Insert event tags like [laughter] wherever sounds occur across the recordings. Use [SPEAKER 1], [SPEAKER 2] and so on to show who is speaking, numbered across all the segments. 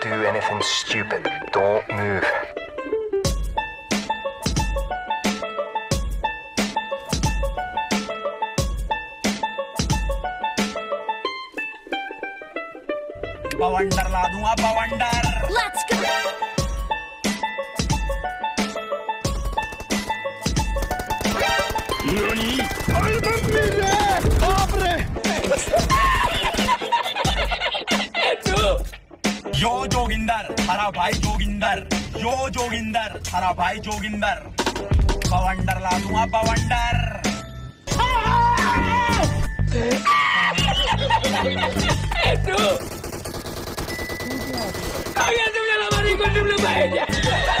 [SPEAKER 1] do anything stupid. Don't move.
[SPEAKER 2] बवंडर ला दूंगा बवंडर
[SPEAKER 3] Let's go!
[SPEAKER 2] यो जोगिंदर हरा भाई जोगिंदर। यो जोगिंदर हरा भाई जोगिंदर। बवंडर ला दूँगा बवंडर।
[SPEAKER 4] क्या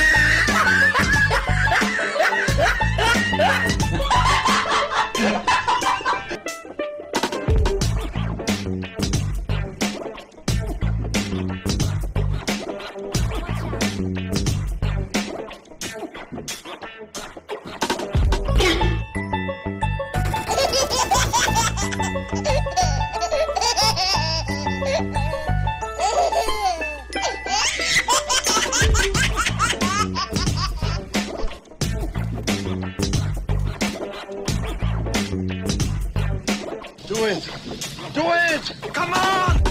[SPEAKER 5] Do it! Do it! Come on!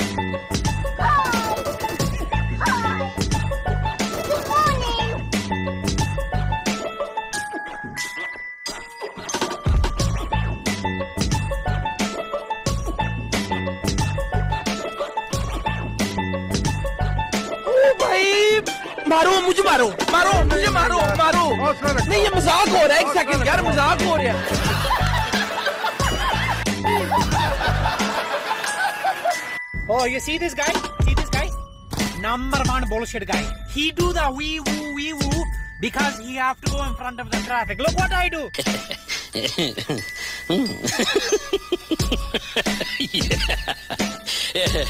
[SPEAKER 5] [laughs]
[SPEAKER 6] भाई मारो मुझे मारो मारो मुझे मारो मारो नहीं ये मज़ाक हो रहा है एक सेकंड यार मज़ाक हो रहा है Oh, you see this guy? See this guy? Number one bullshit guy. He do the wee woo wee woo because he have to go in front of the traffic. Look what I do.
[SPEAKER 7] yeah.